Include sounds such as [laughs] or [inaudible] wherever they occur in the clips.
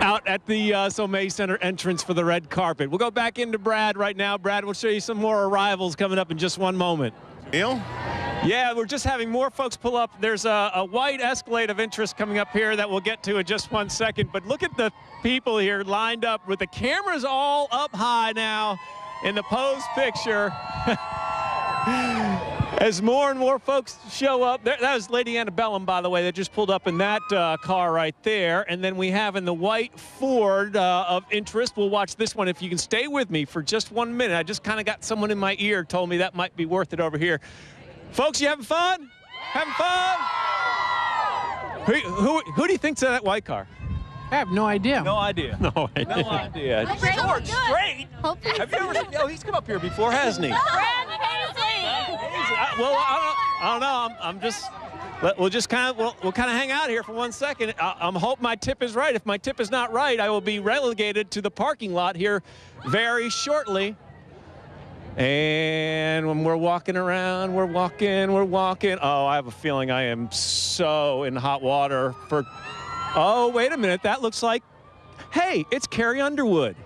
out at the uh, Center entrance for the red carpet. We'll go back into Brad right now. Brad, we'll show you some more arrivals coming up in just one moment. Neil? Yeah, we're just having more folks pull up. There's a, a white Escalade of interest coming up here that we'll get to in just one second. But look at the people here lined up with the cameras all up high now in the pose picture. [laughs] As more and more folks show up, there, that was Lady Antebellum, by the way, that just pulled up in that uh, car right there. And then we have in the white Ford uh, of interest. We'll watch this one. If you can stay with me for just one minute, I just kind of got someone in my ear told me that might be worth it over here. Folks, you having fun? Having fun? Who, who, who do you think's in that white car? I have no idea. No idea. [laughs] No idea. No idea. George do it. Strait. Hopefully. Have you ever? Oh, he's come up here before, hasn't he? [laughs] Well, I don't, I don't know. I'm, I'm just. Let, we'll just kind of we'll, we'll kind of hang out here for one second. I, I'm hope my tip is right. If my tip is not right, I will be relegated to the parking lot here very shortly. And when we're walking around, we're walking, we're walking. Oh, I have a feeling I am so in hot water for. Oh, wait a minute. That looks like. Hey, it's Carrie Underwood.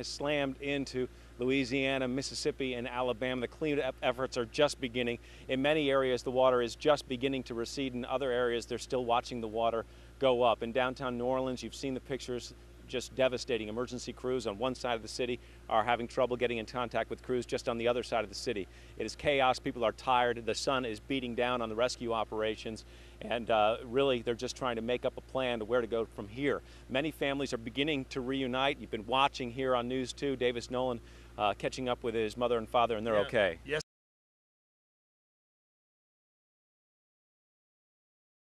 Slammed into Louisiana, Mississippi, and Alabama. The cleanup efforts are just beginning. In many areas, the water is just beginning to recede. In other areas, they're still watching the water go up. In downtown New Orleans, you've seen the pictures just devastating. Emergency crews on one side of the city are having trouble getting in contact with crews just on the other side of the city. It is chaos. People are tired. The sun is beating down on the rescue operations. And uh, really, they're just trying to make up a plan to where to go from here. Many families are beginning to reunite. You've been watching here on News 2, Davis Nolan uh, catching up with his mother and father, and they're okay. Yes,